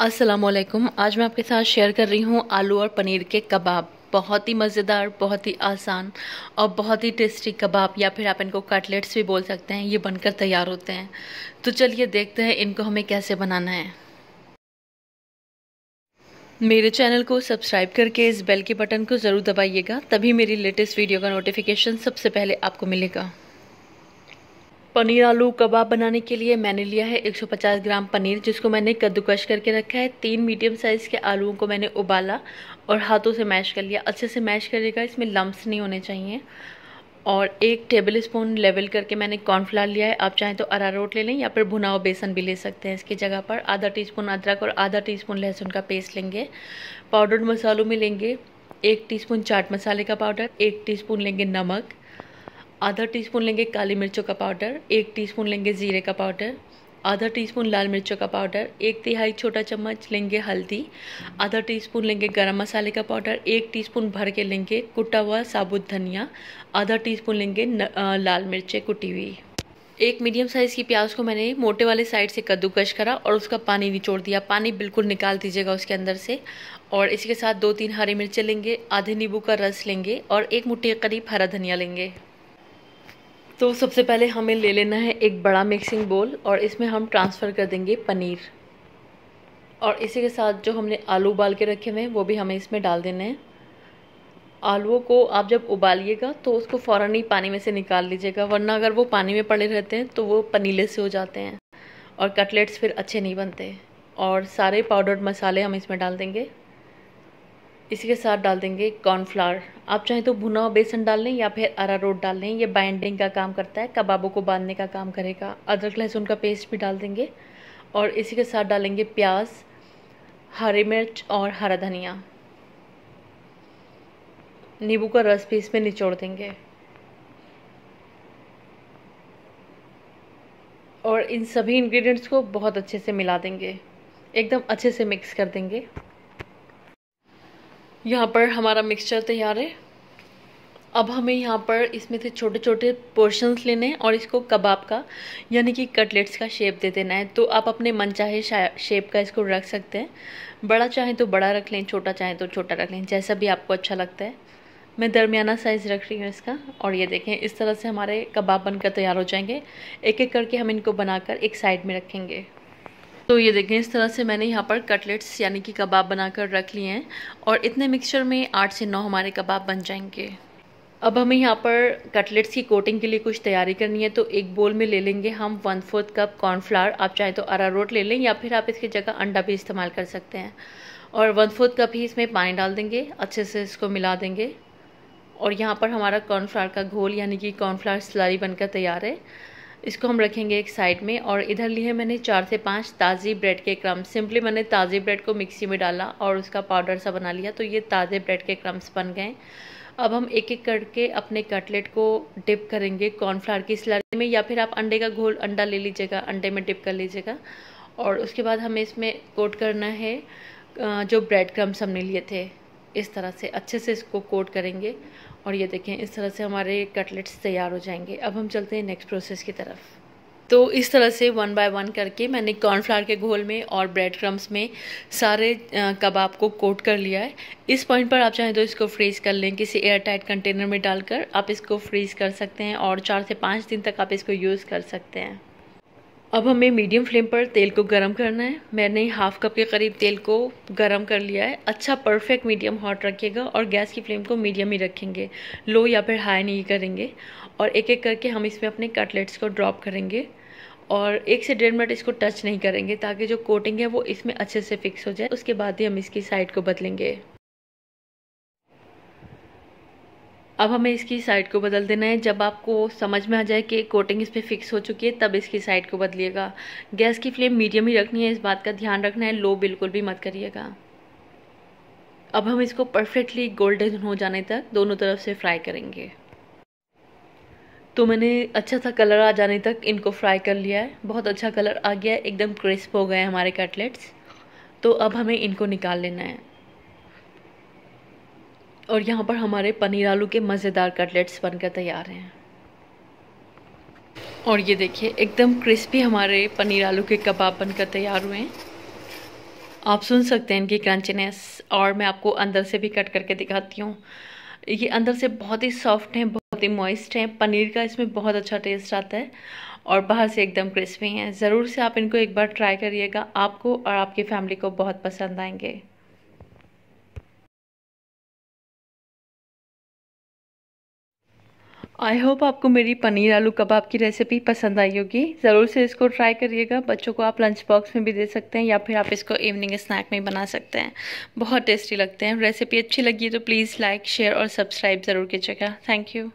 असलकुम आज मैं आपके साथ शेयर कर रही हूँ आलू और पनीर के कबाब। बहुत ही मज़ेदार, बहुत ही आसान और बहुत ही टेस्टी कबाब या फिर आप इनको कटलेट्स भी बोल सकते हैं, ये बनकर तैयार होते हैं। तो चलिए देखते हैं इनको हमें कैसे बनाना है। मेरे चैनल को सब्सक्राइब करके इस बेल के बटन को ज़रूर दबाइएगा, तभी मेरी लेटेस्ट वीडियो का नोटिफिकेशन सबसे पहले आपको मिलेगा। पनीर आलू कबाब बनाने के लिए मैंने लिया है 150 ग्राम पनीर, जिसको मैंने कद्दूकश करके रखा है। तीन मीडियम साइज़ के आलूओं को मैंने उबाला और हाथों से मैश कर लिया। अच्छे से मैश करिएगा इसमें लम्ब नहीं होने चाहिए। और एक टेबल स्पून लेवल करके मैंने कॉर्नफ्लावर लिया है। आप चाहें तो अरारोट ले लें या फिर भुना हुआ बेसन भी ले सकते हैं इसकी जगह पर। आधा टीस्पून अदरक और आधा टीस्पून लहसुन का पेस्ट लेंगे। पाउडर्ड मसालों में लेंगे एक टीस्पून चाट मसाले का पाउडर एक टीस्पून लेंगे नमक। आधा टीस्पून लेंगे काली मिर्चों का पाउडर एक टीस्पून लेंगे ज़ीरे का पाउडर आधा टीस्पून लाल मिर्चों का पाउडर एक तिहाई छोटा चम्मच लेंगे हल्दी आधा टीस्पून लेंगे गरम मसाले का पाउडर एक टीस्पून भर के लेंगे कुटा हुआ साबुत धनिया आधा टीस्पून लेंगे न, आ, लाल मिर्चें कुटी हुई। एक मीडियम साइज़ की प्याज को मैंने मोटे वाले साइड से कद्दूकश करा और उसका पानी निचोड़ दिया। पानी बिल्कुल निकाल दीजिएगा उसके अंदर से। और इसके साथ दो तीन हरी मिर्चें लेंगे आधे नींबू का रस लेंगे और एक मुट्ठी करीब हरा धनिया लेंगे। तो सबसे पहले हमें ले लेना है एक बड़ा मिक्सिंग बोल और इसमें हम ट्रांसफ़र कर देंगे पनीर। और इसी के साथ जो हमने आलू उबाल के रखे हुए हैं, वो भी हमें इसमें डाल देने हैं। आलूओं को आप जब उबालिएगा तो उसको फ़ौर ही पानी में से निकाल लीजिएगा, वरना अगर वो पानी में पड़े रहते हैं तो वो पनीले से हो जाते हैं और कटलेट्स फिर अच्छे नहीं बनते। और सारे पाउडर्ड मसाले हम इसमें डाल देंगे। इसी के साथ डाल देंगे कॉर्नफ्लावर आप चाहें तो भुना हुआ बेसन डाल लें या फिर अरारोट डाल लें, ये बाइंडिंग का काम करता है, कबाबों को बांधने का काम करेगा। अदरक, लहसुन का पेस्ट भी डाल देंगे और इसी के साथ डालेंगे प्याज, हरी मिर्च और हरा धनिया। नींबू का रस भी इसमें निचोड़ देंगे। और इन सभी इंग्रेडिएंट्स को बहुत अच्छे से मिला देंगे। एकदम अच्छे से मिक्स कर देंगे। यहाँ पर हमारा मिक्सचर तैयार है। अब हमें यहाँ पर इसमें से छोटे छोटे पोर्शंस लेने हैं और इसको कबाब का, यानी कि कटलेट्स का शेप दे देना है। तो आप अपने मन चाहे शेप का इसको रख सकते हैं। बड़ा चाहें तो बड़ा रख लें, छोटा चाहें तो छोटा रख लें, जैसा भी आपको अच्छा लगता है। मैं दरमियाना साइज़ रख रही हूँ इसका, और ये देखें, इस तरह से हमारे कबाब बनकर तैयार हो जाएँगे। एक एक करके हम इनको बनाकर एक साइड में रखेंगे। तो ये देखें, इस तरह से मैंने यहाँ पर कटलेट्स यानी कि कबाब बनाकर रख लिए हैं और इतने मिक्सचर में आठ से नौ हमारे कबाब बन जाएँगे। अब हमें यहाँ पर कटलेट्स की कोटिंग के लिए कुछ तैयारी करनी है तो एक बोल में ले लेंगे हम वन फोर्थ कप कॉर्नफ्लावर आप चाहे तो अरारोट ले लें या फिर आप इसकी जगह अंडा भी इस्तेमाल कर सकते हैं। और वन फोर्थ कप ही इसमें पानी डाल देंगे, अच्छे से इसको मिला देंगे। और यहाँ पर हमारा कॉर्नफ्लावर का घोल यानी कि कॉर्नफ्लावर स्लरी बनकर तैयार है। इसको हम रखेंगे एक साइड में और इधर लिए मैंने चार से पाँच ताज़ी ब्रेड के क्रम्स सिंपली मैंने ताज़ी ब्रेड को मिक्सी में डाला और उसका पाउडर सा बना लिया तो ये ताज़े ब्रेड के क्रम्स बन गए। अब हम एक एक करके अपने कटलेट को डिप करेंगे कॉर्नफ्लावर की स्लरी में, या फिर आप अंडे का घोल, अंडा ले लीजिएगा, अंडे में डिप कर लीजिएगा। और उसके बाद हमें इसमें कोट करना है जो ब्रेड क्रम्स हमने लिए थे। इस तरह से अच्छे से इसको कोट करेंगे और ये देखें, इस तरह से हमारे कटलेट्स तैयार हो जाएँगे। अब हम चलते हैं नेक्स्ट प्रोसेस की तरफ़। तो इस तरह से वन बाय वन करके मैंने कॉर्नफ्लावर के घोल में और ब्रेड क्रम्स में सारे कबाब को कोट कर लिया है। इस पॉइंट पर आप चाहें तो इसको फ्रीज़ कर लें, किसी एयर टाइट कंटेनर में डालकर आप इसको फ्रीज़ कर सकते हैं और चार से पाँच दिन तक आप इसको यूज़ कर सकते हैं। अब हमें मीडियम फ्लेम पर तेल को गरम करना है। मैंने हाफ़ कप के करीब तेल को गरम कर लिया है। अच्छा परफेक्ट मीडियम हॉट रखिएगा और गैस की फ्लेम को मीडियम ही रखेंगे। लो या फिर हाई नहीं करेंगे। और एक एक करके हम इसमें अपने कटलेट्स को ड्रॉप करेंगे। और एक से डेढ़ मिनट इसको टच नहीं करेंगे ताकि जो कोटिंग है वो इसमें अच्छे से फिक्स हो जाए। उसके बाद ही हम इसकी साइड को बदलेंगे। अब हमें इसकी साइड को बदल देना है। जब आपको समझ में आ जाए कि कोटिंग इस पर फिक्स हो चुकी है, तब इसकी साइड को बदलिएगा। गैस की फ्लेम मीडियम ही रखनी है, इस बात का ध्यान रखना है। लो बिल्कुल भी मत करिएगा। अब हम इसको परफेक्टली गोल्डन हो जाने तक दोनों तरफ़ से फ्राई करेंगे। तो मैंने अच्छा सा कलर आ जाने तक इनको फ्राई कर लिया है। बहुत अच्छा कलर आ गया है। एकदम क्रिस्प हो गए हमारे कटलेट्स तो अब हमें इनको निकाल लेना है। और यहाँ पर हमारे पनीर आलू के मज़ेदार कटलेट्स बनकर तैयार हैं। और ये देखिए, एकदम क्रिस्पी हमारे पनीर आलू के कबाब बनकर तैयार हुए हैं। आप सुन सकते हैं इनकी क्रंचनेस, और मैं आपको अंदर से भी कट करके दिखाती हूँ। ये अंदर से बहुत ही सॉफ्ट हैं, बहुत ही मॉइस्ट हैं। पनीर का इसमें बहुत अच्छा टेस्ट आता है, और बाहर से एकदम क्रिस्पी हैं। ज़रूर से आप इनको एक बार ट्राई करिएगा, आपको और आपकी फैमिली को बहुत पसंद आएँगे। आई होप आपको मेरी पनीर आलू कबाब की रेसिपी पसंद आई होगी। ज़रूर से इसको ट्राई करिएगा। बच्चों को आप लंच बॉक्स में भी दे सकते हैं या फिर आप इसको इवनिंग स्नैक में बना सकते हैं। बहुत टेस्टी लगते हैं। रेसिपी अच्छी लगी तो प्लीज़ लाइक शेयर और सब्सक्राइब ज़रूर कीजिएगा। Thank you